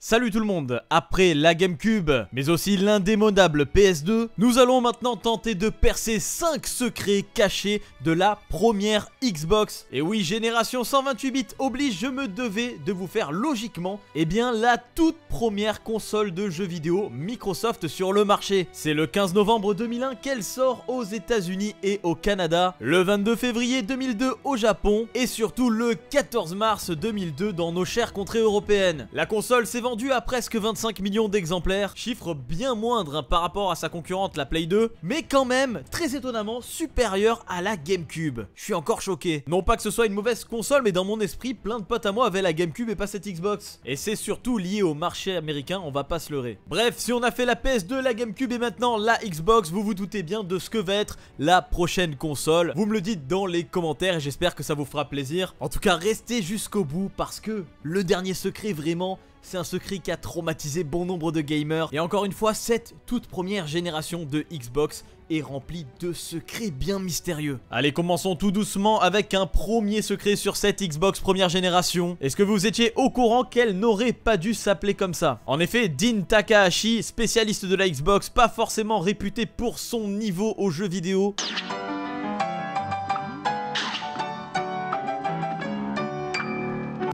Salut tout le monde, après la Gamecube, mais aussi l'indémodable PS2, nous allons maintenant tenter de percer 5 secrets cachés de la première Xbox. Et oui, génération 128 bits oblige, je me devais de vous faire logiquement, eh bien la toute première console de jeux vidéo Microsoft sur le marché. C'est le 15 novembre 2001 qu'elle sort aux états unis et au Canada, le 22 février 2002 au Japon, et surtout le 14 mars 2002 dans nos chères contrées européennes. La console s'est vendu à presque 25 millions d'exemplaires, chiffre bien moindre hein, par rapport à sa concurrente la Play 2, mais quand même très étonnamment supérieur à la GameCube. Je suis encore choqué. Non pas que ce soit une mauvaise console, mais dans mon esprit, plein de potes à moi avaient la GameCube et pas cette Xbox. Et c'est surtout lié au marché américain, on va pas se leurrer. Bref, si on a fait la PS2, la GameCube et maintenant la Xbox, vous vous doutez bien de ce que va être la prochaine console. Vous me le dites dans les commentaires et j'espère que ça vous fera plaisir. En tout cas, restez jusqu'au bout parce que le dernier secret vraiment c'est un secret qui a traumatisé bon nombre de gamers. Et encore une fois, cette toute première génération de Xbox est remplie de secrets bien mystérieux. Allez, commençons tout doucement avec un premier secret sur cette Xbox première génération. Est-ce que vous étiez au courant qu'elle n'aurait pas dû s'appeler comme ça? En effet, Dean Takahashi, spécialiste de la Xbox, pas forcément réputé pour son niveau aux jeux vidéo...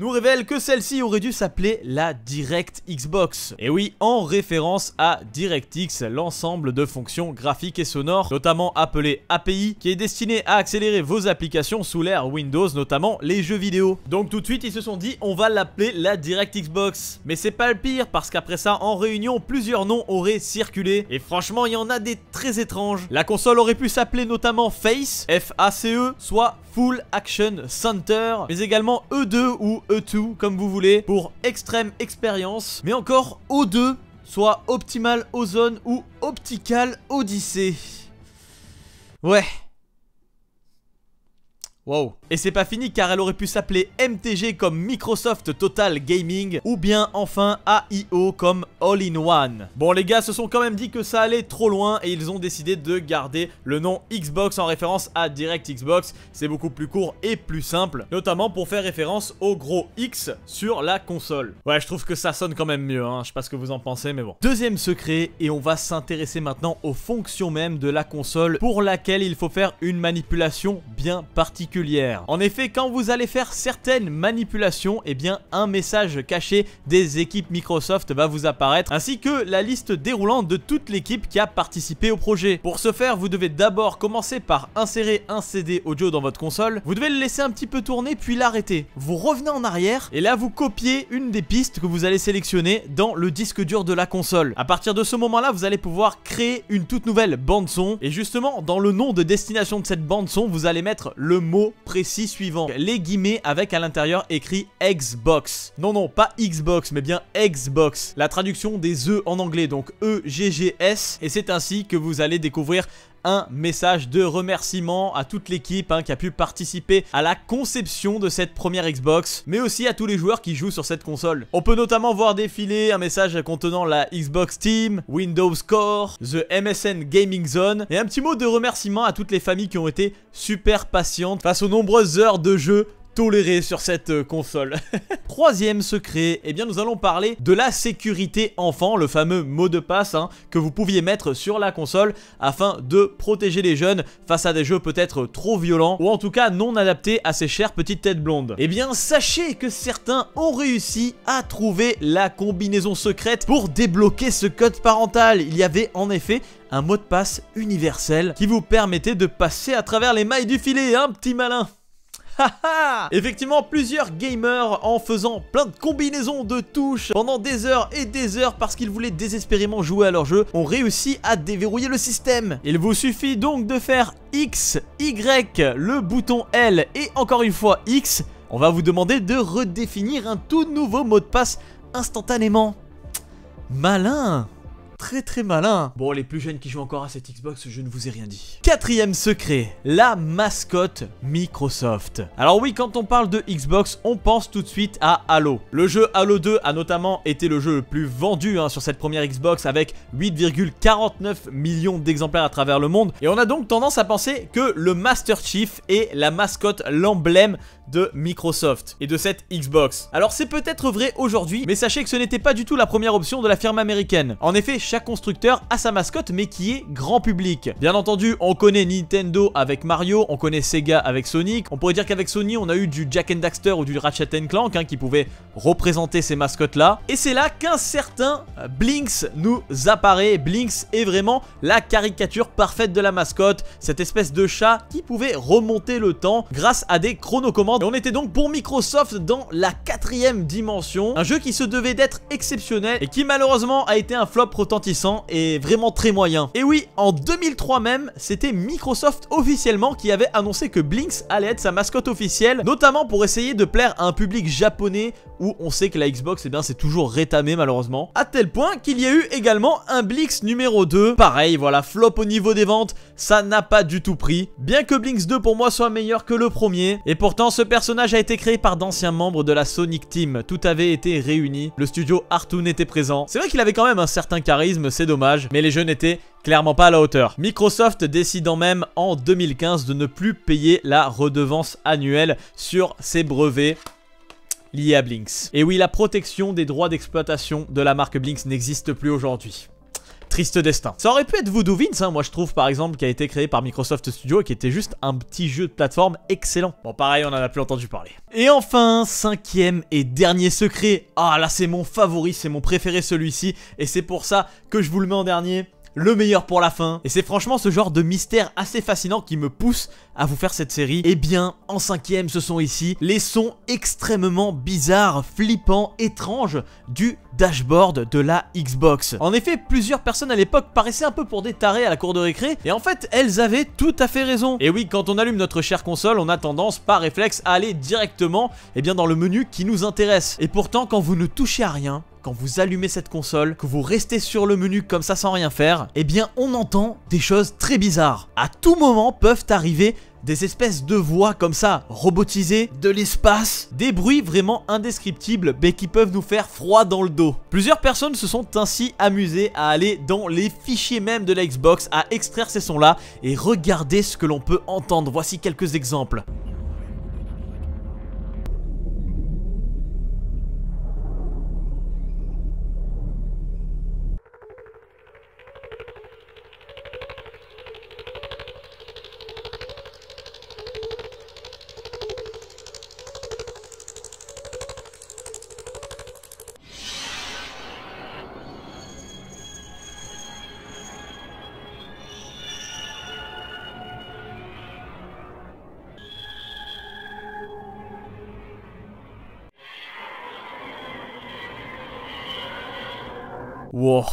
nous révèle que celle-ci aurait dû s'appeler la Direct Xbox. Et oui, en référence à DirectX, l'ensemble de fonctions graphiques et sonores, notamment appelé API, qui est destiné à accélérer vos applications sous l'ère Windows, notamment les jeux vidéo. Donc tout de suite, ils se sont dit, on va l'appeler la Direct Xbox. Mais c'est pas le pire, parce qu'après ça, en réunion, plusieurs noms auraient circulé. Et franchement, il y en a des très étranges. La console aurait pu s'appeler notamment Face, F-A-C-E, soit Full Action Center, mais également E2 ou E2 comme vous voulez pour extrême expérience, mais encore O2, soit Optimal Ozone ou Optical Odyssey. Ouais. Wow. Et c'est pas fini car elle aurait pu s'appeler MTG comme Microsoft Total Gaming ou bien enfin AIO comme All-in-One. Bon les gars se sont quand même dit que ça allait trop loin et ils ont décidé de garder le nom Xbox en référence à Direct Xbox. C'est beaucoup plus court et plus simple, notamment pour faire référence au gros X sur la console. Ouais je trouve que ça sonne quand même mieux, hein. je sais pas ce que vous en pensez mais bon. Deuxième secret et on va s'intéresser maintenant aux fonctions même de la console pour laquelle il faut faire une manipulation bien particulière. En effet, quand vous allez faire certaines manipulations, eh bien un message caché des équipes Microsoft va vous apparaître, ainsi que la liste déroulante de toute l'équipe qui a participé au projet. Pour ce faire, vous devez d'abord commencer par insérer un CD audio dans votre console, vous devez le laisser un petit peu tourner puis l'arrêter. Vous revenez en arrière et là vous copiez une des pistes que vous allez sélectionner dans le disque dur de la console. À partir de ce moment-là, vous allez pouvoir créer une toute nouvelle bande son et justement dans le nom de destination de cette bande son, vous allez mettre le mot précis suivant. Les guillemets avec à l'intérieur écrit Xbox. Non, non, pas Xbox, mais bien Xbox. La traduction des E en anglais, donc E-G-G-S. Et c'est ainsi que vous allez découvrir un message de remerciement à toute l'équipe hein, qui a pu participer à la conception de cette première Xbox, mais aussi à tous les joueurs qui jouent sur cette console. On peut notamment voir défiler un message contenant la Xbox Team, Windows Core, The MSN Gaming Zone, et un petit mot de remerciement à toutes les familles qui ont été super patientes aux nombreuses heures de jeu toléré sur cette euh, console. Troisième secret, eh bien nous allons parler de la sécurité enfant, le fameux mot de passe hein, que vous pouviez mettre sur la console afin de protéger les jeunes face à des jeux peut-être trop violents ou en tout cas non adaptés à ces chères petites têtes blondes. Eh bien sachez que certains ont réussi à trouver la combinaison secrète pour débloquer ce code parental. Il y avait en effet un mot de passe universel qui vous permettait de passer à travers les mailles du filet, un hein, petit malin Effectivement, plusieurs gamers, en faisant plein de combinaisons de touches pendant des heures et des heures parce qu'ils voulaient désespérément jouer à leur jeu, ont réussi à déverrouiller le système. Il vous suffit donc de faire X, Y, le bouton L et encore une fois X. On va vous demander de redéfinir un tout nouveau mot de passe instantanément. Malin très très malin. Bon, les plus jeunes qui jouent encore à cette Xbox, je ne vous ai rien dit. Quatrième secret, la mascotte Microsoft. Alors oui, quand on parle de Xbox, on pense tout de suite à Halo. Le jeu Halo 2 a notamment été le jeu le plus vendu hein, sur cette première Xbox avec 8,49 millions d'exemplaires à travers le monde. Et on a donc tendance à penser que le Master Chief est la mascotte, l'emblème de Microsoft et de cette Xbox. Alors c'est peut-être vrai aujourd'hui, mais sachez que ce n'était pas du tout la première option de la firme américaine. En effet, chaque constructeur a sa mascotte mais qui est grand public. Bien entendu, on connaît Nintendo avec Mario, on connaît Sega avec Sonic. On pourrait dire qu'avec Sony, on a eu du Jack and Daxter ou du Ratchet Clank hein, qui pouvaient représenter ces mascottes là. Et c'est là qu'un certain Blinks nous apparaît. Blinks est vraiment la caricature parfaite de la mascotte, cette espèce de chat qui pouvait remonter le temps grâce à des chronocommandes et on était donc pour Microsoft dans la quatrième dimension. Un jeu qui se devait d'être exceptionnel et qui malheureusement a été un flop et vraiment très moyen. Et oui, en 2003 même, c'était Microsoft officiellement qui avait annoncé que Blinks allait être sa mascotte officielle, notamment pour essayer de plaire à un public japonais où on sait que la Xbox, eh bien, c'est toujours rétamé malheureusement. À tel point qu'il y a eu également un Blinks numéro 2. Pareil, voilà, flop au niveau des ventes, ça n'a pas du tout pris. Bien que Blinks 2 pour moi soit meilleur que le premier. Et pourtant, ce personnage a été créé par d'anciens membres de la Sonic Team. Tout avait été réuni. Le studio Artoon était présent. C'est vrai qu'il avait quand même un certain c'est dommage. Mais les jeux n'étaient clairement pas à la hauteur. Microsoft décidant même en 2015 de ne plus payer la redevance annuelle sur ses brevets liés à Blinks. Et oui, la protection des droits d'exploitation de la marque Blinks n'existe plus aujourd'hui. Triste destin. Ça aurait pu être Voodoo Vince, hein, moi je trouve par exemple, qui a été créé par Microsoft Studio et qui était juste un petit jeu de plateforme excellent. Bon pareil, on en a plus entendu parler. Et enfin, cinquième et dernier secret. Ah là c'est mon favori, c'est mon préféré celui-ci. Et c'est pour ça que je vous le mets en dernier le meilleur pour la fin. Et c'est franchement ce genre de mystère assez fascinant qui me pousse à vous faire cette série. Et eh bien, en cinquième, ce sont ici les sons extrêmement bizarres, flippants, étranges du dashboard de la Xbox. En effet, plusieurs personnes à l'époque paraissaient un peu pour des tarés à la cour de récré, et en fait, elles avaient tout à fait raison. Et oui, quand on allume notre chère console, on a tendance par réflexe à aller directement eh bien, dans le menu qui nous intéresse. Et pourtant, quand vous ne touchez à rien, quand vous allumez cette console, que vous restez sur le menu comme ça sans rien faire, eh bien on entend des choses très bizarres. À tout moment peuvent arriver des espèces de voix comme ça, robotisées, de l'espace, des bruits vraiment indescriptibles mais qui peuvent nous faire froid dans le dos. Plusieurs personnes se sont ainsi amusées à aller dans les fichiers même de la Xbox, à extraire ces sons là et regarder ce que l'on peut entendre. Voici quelques exemples. Wow.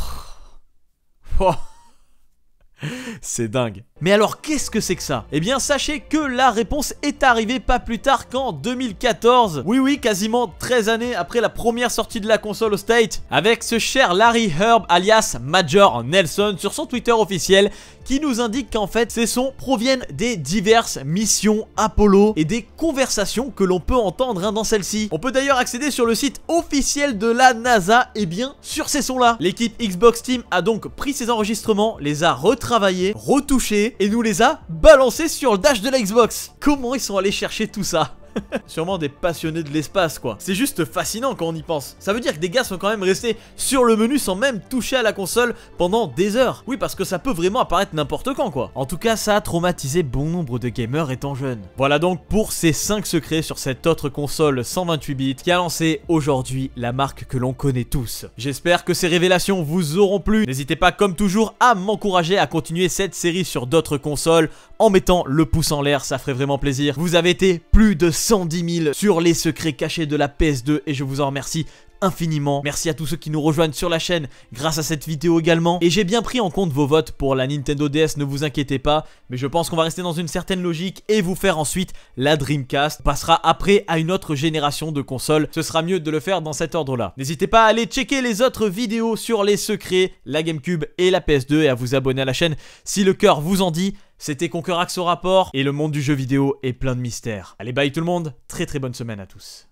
C'est dingue. Mais alors qu'est-ce que c'est que ça? Eh bien sachez que la réponse est arrivée pas plus tard qu'en 2014. Oui oui, quasiment 13 années après la première sortie de la console au State. Avec ce cher Larry Herb alias Major Nelson sur son Twitter officiel qui nous indique qu'en fait ces sons proviennent des diverses missions Apollo et des conversations que l'on peut entendre hein, dans celle-ci. On peut d'ailleurs accéder sur le site officiel de la NASA et bien sur ces sons là. L'équipe Xbox Team a donc pris ces enregistrements, les a retravaillés, retouchés et nous les a balancés sur le dash de la Xbox. Comment ils sont allés chercher tout ça? Sûrement des passionnés de l'espace quoi. C'est juste fascinant quand on y pense. Ça veut dire que des gars sont quand même restés sur le menu sans même toucher à la console pendant des heures. Oui parce que ça peut vraiment apparaître n'importe quand quoi. En tout cas ça a traumatisé bon nombre de gamers étant jeunes. Voilà donc pour ces 5 secrets sur cette autre console 128 bits qui a lancé aujourd'hui la marque que l'on connaît tous. J'espère que ces révélations vous auront plu. N'hésitez pas comme toujours à m'encourager à continuer cette série sur d'autres consoles en mettant le pouce en l'air, ça ferait vraiment plaisir. Vous avez été plus de 110 000 sur les secrets cachés de la PS2 et je vous en remercie infiniment. Merci à tous ceux qui nous rejoignent sur la chaîne grâce à cette vidéo également. Et j'ai bien pris en compte vos votes pour la Nintendo DS, ne vous inquiétez pas. Mais je pense qu'on va rester dans une certaine logique et vous faire ensuite la Dreamcast. On passera après à une autre génération de consoles. Ce sera mieux de le faire dans cet ordre-là. N'hésitez pas à aller checker les autres vidéos sur les secrets, la GameCube et la PS2 et à vous abonner à la chaîne si le cœur vous en dit. C'était Conquerax au rapport et le monde du jeu vidéo est plein de mystères. Allez bye tout le monde, très très bonne semaine à tous.